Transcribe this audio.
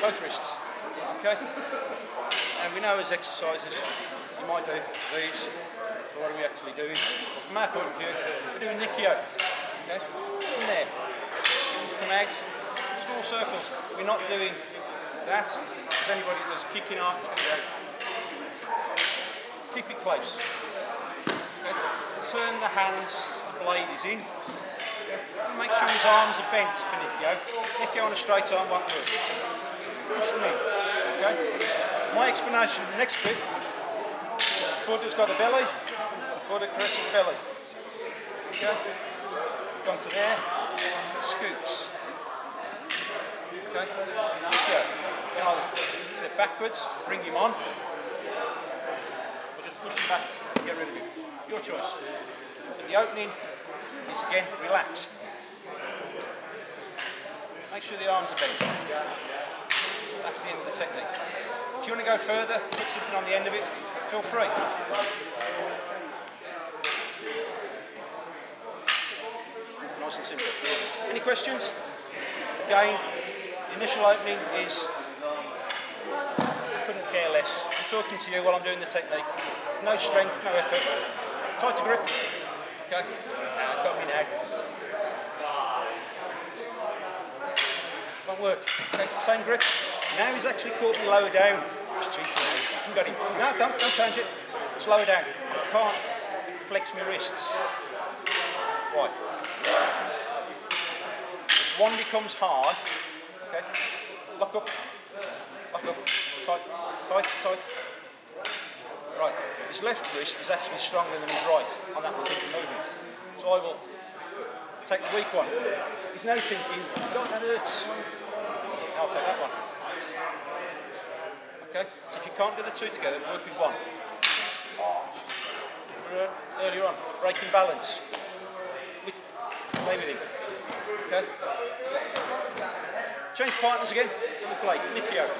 both wrists. Okay? And we know as exercises, you might do these, but what are we actually doing? From our point of view, we're doing Nikyo. Okay? From there. Just come small circles. We're not doing that. Anybody that's kicking out, keep it close. Okay? Turn the hands, the blade is in. Okay? Make sure his arms are bent for Nikyo. Nikyo on a straight arm won't work. Okay? My explanation, the next bit, Buddha's got a belly, Buddha caresses belly. Okay? Gone to there, scoops. Okay? Nikyo. You know, step backwards, bring him on, or just push him back, get rid of him. Your choice. But the opening is again relaxed. Make sure the arms are bent. That's the end of the technique. If you want to go further, put something on the end of it, feel free. Nice and simple. Any questions? Again, initial opening is couldn't care less. I'm talking to you while I'm doing the technique. No strength, no effort. Tighter grip. Okay. It's got me now. Won't work. Okay, same grip. Now he's actually caught me lower down. He's cheating. Got him. No, don't, don't change it. Slow lower down. I can't flex my wrists. Why? If one becomes hard, okay, lock up, lock up, tight, tight, tight. Right, his left wrist is actually stronger than his right on that particular movement. So I will take the weak one. He's now thinking, God, that hurts. I'll take that one. Okay, so if you can't do the two together, work with one. Oh, earlier on, breaking balance. Play with him. Okay? Change partners again, play. Nikyo.